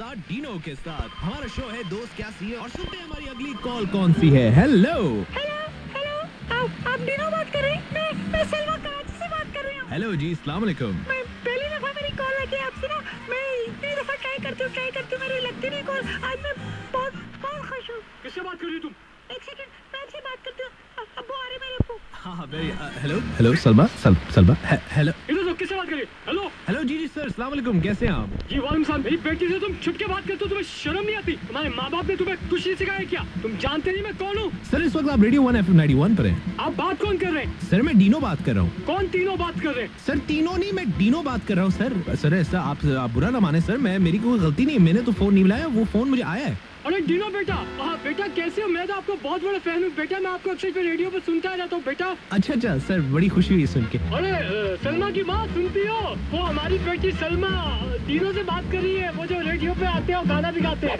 साथ डीनो के साथ। हमारा शो है दोस्त क्या सी है? और सुनते हैं हमारी अगली कॉल कौन सी है? हेलो हेलो हेलो आप आप डीनो बात कर रहे हैं? मैं मैं सलमा कराची से बात कर रही हूँ। हेलो जी अस्सलाम वालेकुम। मैं पहली दफ़ा मेरी कॉल लगी है आपसे ना। मैं इतनी दफ़ा ट्राई करती हूँ ट्राई करती हूँ मेरी लगती नहीं कॉल आज मैं बहुत बहुत खुश हूँ। किससे बात कर रही हो तुम? एक सेकंड मैं आपसे बात करती हूँ। अब्बू आ रहे मेरे अब्बू हाँ हाँ uh, hello hello Salma Salma हे- हेलो इधर तो किससे बात कर रही हो हेलो हेलो जी जी सर सलाम कैसे हैं आप? जी वालम साहब मेरी बेटी से तुम छुप के बात करते हो तुम्हें शर्म नहीं आती? तुम्हारे माँ बाप ने तुम्हें कुछ नहीं सिखाया क्या? तुम जानते नहीं मैं कौन हूँ? सर इस वक्त आप radio one F ninety one पर हैं। आप बात कौन कर रहे हैं? सर मैं डीनो बात कर रहा हूँ। कौन तीनों बात कर रहे हैं? सर तीनों नहीं मैं डीनो बात कर रहा हूँ सर। सर ऐसा आप, आप बुरा ना माने सर मैं मेरी कोई गलती नहीं मैंने तो फ़ोन नहीं मिलाया वो फ़ोन मुझे आया है। अरे डीनो बेटा हाँ बेटा कैसे हो? मैं तो आपको बहुत बड़ा फ़ैन हूँ। बेटा मैं आपको अक्सर पे रेडियो पर सुनता रहता हूँ बेटा। अच्छा अच्छा सर बड़ी खुशी हुई सुन के। अरे सलमा की बात सुनती हो? वो हमारी बेटी सलमा तीनों से बात कर रही है। वो जो रेडियो पे आते हैं और गाना भी गाते हैं।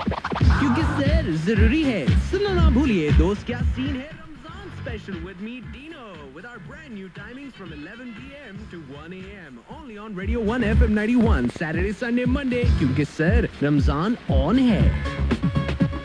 क्योंकि सर ज़रूरी है। सुनना ना भूलिए दोस्त क्या सीन है? Ramzan special with me Dino with our brand new timings from 11 p.m. to 1 a.m. only on Radio 1 FM 91 Saturday Sunday Monday क्योंकि सर रमज़ान ऑन है।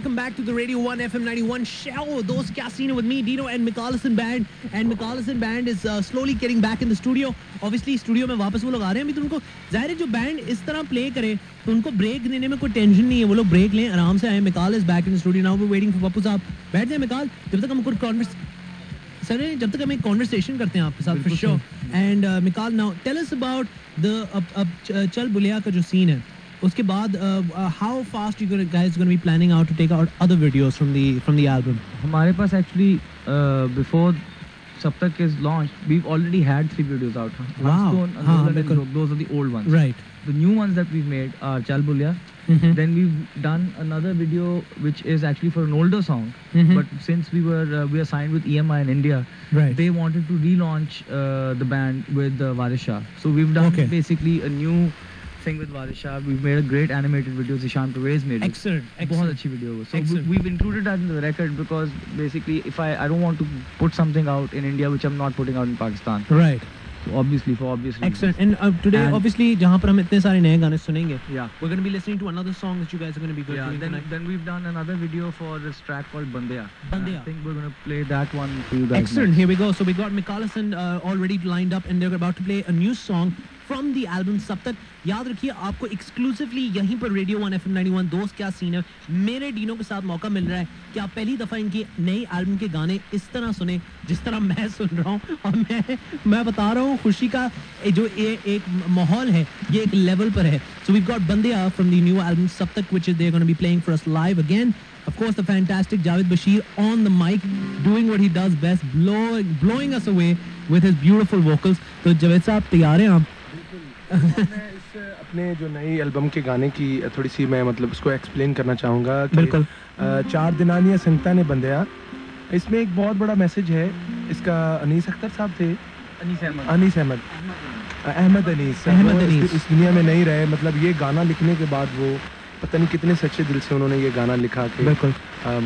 welcome back to the Radio 1 FM 91 show. Those Casino with me, Dino and McCallison Band. And McCallison Band is uh, slowly getting back in the studio. Obviously, studio में वापस वो लोग आ रहे हैं। अभी तो उनको ज़ाहिर है जो बैंड इस तरह प्ले करे तो उनको ब्रेक देने में कोई टेंशन नहीं है। वो लोग ब्रेक लें आराम से आए। Mikaal is back in studio now waiting for Pappu साहब। बैठ जाए मिकाल जब तक हम कुछ कॉन्वर्स सर जब तक हम एक कॉन्वर्सेशन करते हैं आपके साथ for sure and Mikaal now tell us about the अब अब चल बुलिया का जो सीन है। उसके बाद how fast you guys gonna be planning out to take out other videos from the from the album हमारे पास actually before Saptak is launched, we've already had three videos out. Wow. Huntsstone, हाँ, and बिल्कुल। Those are the old ones. Right The new ones that we've made are Chalbulia. Mhm. Then we've done another video which is actually for an older song. Mhm. But since we were uh, we are signed with EMI in India, Right. they wanted to relaunch uh, the band with uh, Varisha. So we've done Okay. basically a new thing with Varisha. We've made a great animated video. Zishan Pervez made it. Excellent, बहुत excellent. अच्छी video वो. So we, Excellent. we've included that in the record because basically if I I don't want to put something out in India which I'm not putting out in Pakistan. Right So obviously for obvious reasons. Excellent. And uh, today, And- obviously, जहाँ पर हम इतने सारे नए गाने सुनेंगे, Yeah. we're going to be listening to another song that you guys are going to be good Yeah, doing then, tonight. then we've done another video for this track called Bandeya. Bandeya. I think we're gonna play that one for you guys. Excellent. next. Here we go. So we got McCallison uh, already lined up, and they're about to play a new song from the album सब तक याद रखिए आपको exclusively यहीं पर radio one F M nine one दोस्त क्या scene है मेरे डीनो के साथ मौका मिल रहा है कि आप पहली दफ़ा इनकी नई एल्बम के गाने इस तरह सुने जिस तरह मैं सुन रहा हूँ और मैं मैं बता रहा हूँ खुशी का जो ये एक माहौल है ये एक लेवल पर है सो वी गॉट बंदिया फ्रॉम द न्यू एल्बम सब तक they're going to be playing for us live again Of course, the fantastic Javed Bashir on the mic, doing what he does best, blowing blowing us away with his beautiful vocals. तो जावेद साहब तैयार हैं आप? मैं इस अपने जो नई एल्बम के गाने की थोड़ी सी मैं मतलब उसको एक्सप्लेन करना चाहूँगा बिल्कुल। चार दिनानिया संगता ने बंदया इसमें एक बहुत बड़ा मैसेज है इसका अनीस अख्तर साहब थे. अनीस अहमद। अहमद। अनीस। अहमद अनीस। इस दुनिया में नहीं रहे मतलब ये गाना लिखने के बाद वो पता नहीं कितने सच्चे दिल से उन्होंने ये गाना लिखा कि बिल्कुल।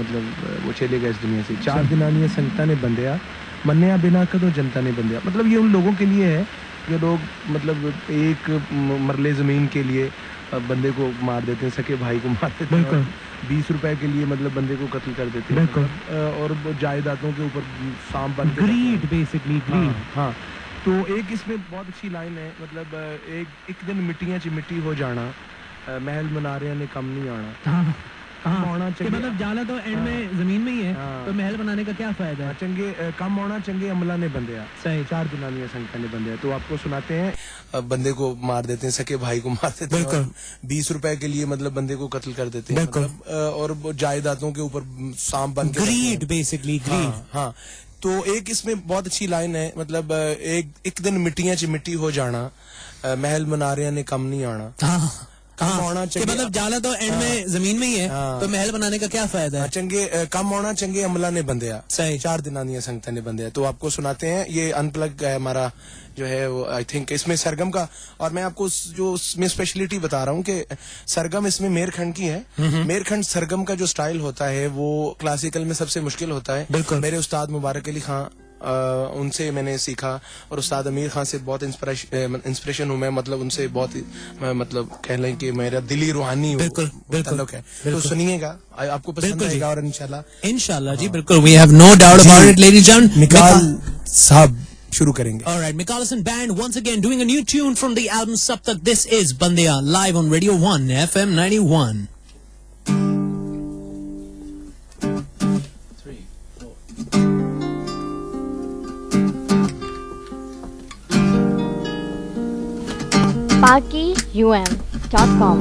मतलब वो चले गए इस दुनिया से। चार दिनानिया संगता ने बंदया मन्या बिना कदो जनता ने बंदया मतलब ये उन लोगों के लिए है ये लोग मतलब एक मरले ज़मीन के लिए बंदे को मार देते हैं सके भाई को मार देते हैं बीस रुपए के लिए मतलब बंदे को कत्ल कर देते हैं। और जायदादों के ऊपर सांप बन हैं। ग्रीड बेसिकली ग्रीड हाँ। तो एक इसमें बहुत अच्छी लाइन है मतलब एक एक दिन मिट्टियाँ च मिट्टी हो जाना महल मनारिया ने कम नहीं आना। हाँ। होना चाहिए। मतलब जाना तो एंड में ज़मीन में ही है हाँ। तो महल बनाने का क्या फ़ायदा है? चंगे कम होना चंगे अमला ने बंदया सही। चार दिनानिया संख्या ने बंदे तो आपको सुनाते हैं। बंदे को मार देते हैं सके भाई को मार देते हैं बीस रुपए के लिए मतलब बंदे को कत्ल कर देते हैं। मतलब, और जायदादों के ऊपर सांप बन। ग्रीड बेसिकली ग्रीड हाँ, हाँ तो एक इसमें बहुत अच्छी लाइन है मतलब एक एक दिन मिट्टियाँ च मिट्टी हो जाना महल मनारिया ने कम नहीं आना। हाँ। कम हाँ, होना चाहिए। मतलब जाला तो एंड में ज़मीन में ही है हाँ। तो महल बनाने का क्या फ़ायदा है चंगे कम होना चंगे अमला ने बंदिया सही। चार दिना दिया संगता ने बंदिया तो आपको सुनाते हैं ये अनप्लग है हमारा जो है वो आई थिंक इसमें सरगम का और मैं आपको जो उसमें स्पेशलिटी बता रहा हूँ कि सरगम इसमें मेरखंड की है मेरखंड सरगम का जो स्टाइल होता है वो क्लासिकल में सबसे मुश्किल होता है बिल्कुल। मेरे उस्ताद मुबारक अली खां अ, उनसे मैंने सीखा और उस्ताद अमीर खान से बहुत इंस्पिरेशन हूँ मैं। मतलब उनसे बहुत मैं मतलब कह लें कि मेरा दिली रूहानी बिल्कुल, बिल्कुल, है। तो सुनिएगा आपको पसंद। आएगा और इंशाल्लाह। इंशाल्लाह जी बिल्कुल we have no doubt about it ladies and निकाल साहब शुरू करेंगे। All right, Micallison Band once again doing a new tune from the album Saptak. This is Bandeya live on Radio 1 FM 91. parkyum.com.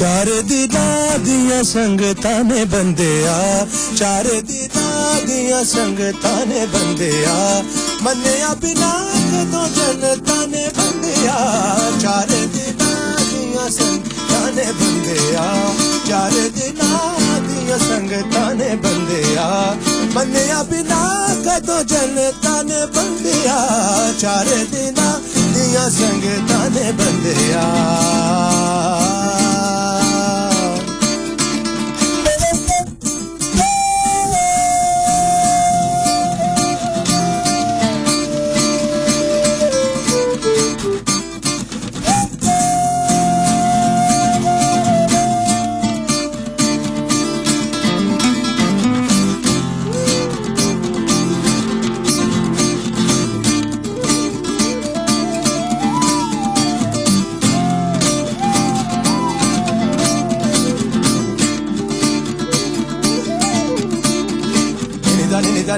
ਚਾਰ ਦਿਨਾਂ ਦੀਆਂ ਸੰਗਤਾਂ ਨੇ ਬੰਦਿਆ ਚਾਰ ਦਿਨਾਂ ਦੀਆਂ ਸੰਗਤਾਂ ਨੇ ਬੰਦਿਆ ਮੰਨਿਆ ਬਿਨਾ ਕਦੋਂ ਜਨਤਾ ਨੇ ਬੰਦਿਆ ਚਾਰ ਦਿਨਾਂ ਦੀਆਂ ਸੰਗਤਾਂ ਨੇ ਬੰਦਿਆ ਚਾਰ ਦਿਨਾਂ ਦੀਆਂ ਸੰਗਤਾਂ ਨੇ ਬੰਦਿਆ ਮੰਨਿਆ ਬਿਨਾ ਕਦੋਂ ਜਨਤਾ ਨੇ ਬੰਦਿਆ ਚਾਰ ਦਿਨਾਂ ਦੀਆਂ ਸੰਗਤਾਂ ਨੇ ਬੰਦਿਆ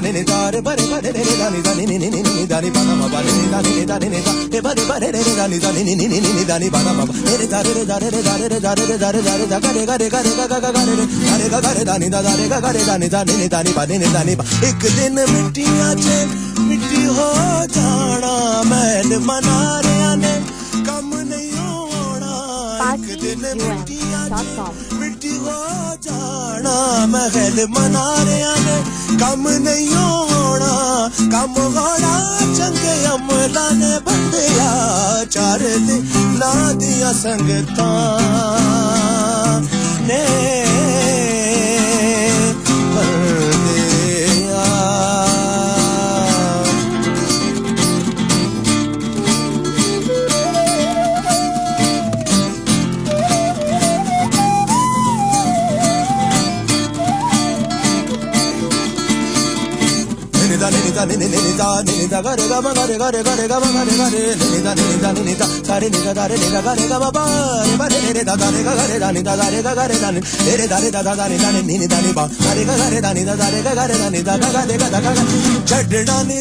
ni da ni ni da ni ni da re ba re ba re re re da ni da ni ni ni ni ni da ni ba na ma ba ni ni da ni ni da ni ni da re ba re ba re re re da ni da ni ni ni ni ni ni da ni ba na ma ba re re da re re da re re da re re da re re da re da re da ga re ga re ga re ga ga ga ga re re da re ga ga re da ni da da re ga ga re da ni da ni ni da ni ba ni ni da ni ba ਇੱਕ ਦਿਨ ਮਿੱਟੀਆਂ 'ਚ ਮਿੱਟੀ ਹੋ ਜਾਣਾ ਮਹਿਲ ਮਨਾ ਰਿਆਂ ਨੇ ਕੰਮ ਨਹੀਂ मिट्टी हो जाना महल मना रहे कम नहीं होना कम वाला चंगे अमला ने बंदिया, चार दिन ना दिया संगता। ने ne da ne ne ne da ne da ga re ga ba ga re ga re ga re ga ba ga re ga ne da ne da ne da ga re ne ga da re ga ga re ga ba ba re ba re da da re ga ga re da ne da da re ga ga re da ne re da re da da da ne da ne ne da ne ba ga re ga ga re da ne da da re ga ga re da ne da ga ga re ga da ga ga chadda ne